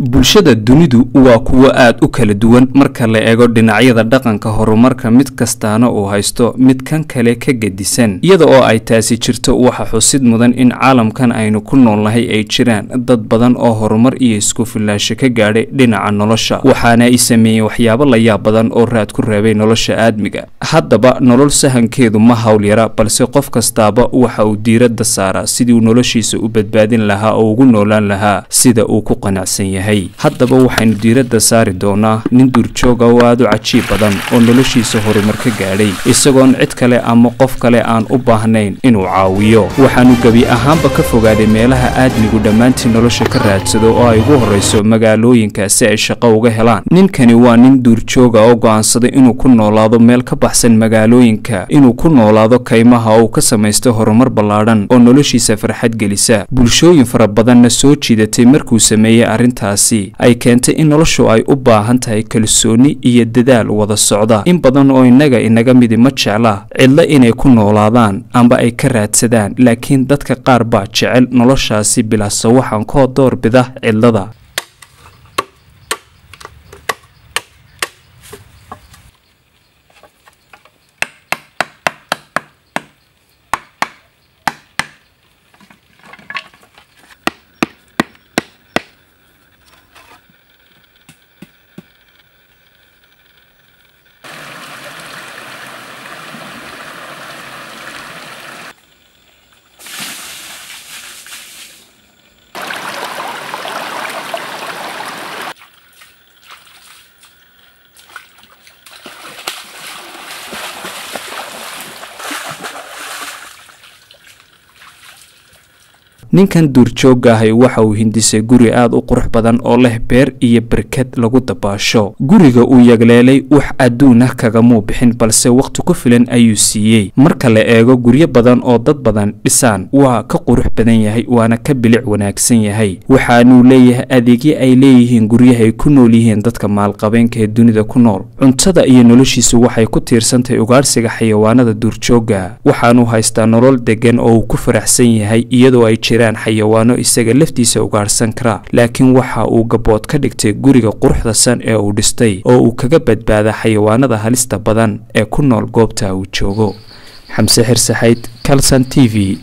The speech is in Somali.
bulshada dunidu waa kuwo aad u kala duwan. Marka la eego dhinacyada dhaqanka horumarka mid kastaana uu haysto mid kan kale ka gedisan iyada oo ay taasi jirto waxa xusid mudan in caalamkan aynu ku noolnahay ay jiraan. Dad badan oo horumar iyo isku filaansho ka gaadhay dhinaca nolosha waxaana ay sameeyeen waxyaabo la yaab badan oo raad ku reebay nolosha aadmiga. Haddaba nolol sahankeedu ma hawl yara balse qof kastaaba waxa uu diiradda saaraa sidii uu noloshiisa u badbaadin lahaa oo ugu noolaan lahaa sida uu ku qanacsan yahay haddaba waxaynu diiradda saari doonaa nin duurjooga oo aad u cajiib badan oo noloshiisa horumar ka gaadhay isagoon cid kale ama qof kale aan u baahnayn inuu caawiyo. Waxaanu gebi ahaanba ka fogaaday meelaha aadmigu dhammaantii nolosha ka raadsado oo ay ugu horrayso magaalooyinka si ay shaqo uga helaan. Ninkani waa nin duurjooga oo go'aansaday inuu ku noolaado meel ka baxsan magaalooyinka inuu ku noolaado kaymaha oo uu ka samaysto horumar ballaadhan oo noloshiisa farxad gelisa. Bulshooyin fara badanna soo jiidatay markuu sameeyey arrintaas ay keentay in noloshu ay u baahan tahay kalsooni iyo dadaal wada socda. In badan oo innaga inaga midi ma jecla cidlo inay ku noolaadaan amba ay ka raadsadaan laakiin dadka qaar baa jecel noloshaasi bilasa waxaan koo door bida cidlada ninkan duurjoogga ahay waxa uu hindisay guri aad u qurux badan oo leh beer iyo barkad lagu dabaasho. Guriga uu yagleelay wax adduun ah kagamuu bixin balse wakhti ku filan ayuu siiyey. Marka la eego guryo badan oo dad badan dhisaan waa ka qurux badan yahay waana ka bilic wanaagsan yahay. Waxaanuu leeyahay adeegyo ay leeyihiin guryaha ay ku nool yihiin dadka maalqabeenka ee dunida ku nool. Cuntada iyo noloshiisu waxay ku tiirsantahay ugaarsiga xayawaanada duurjoogga. Waxaanuu haystaa nolol deggan oo uu ku faraxsan yahay iyadoo ay jiraan xayawaano isaga laftiisa ugaarhsan kara laakiin waxa uu gabood ka dhigtay guriga quruxda san ee uu dhistay oo uu kaga badbaada xayawaanada halista badan ee ku nool goobta uu joogo. Xamse xirsaxayd calson t v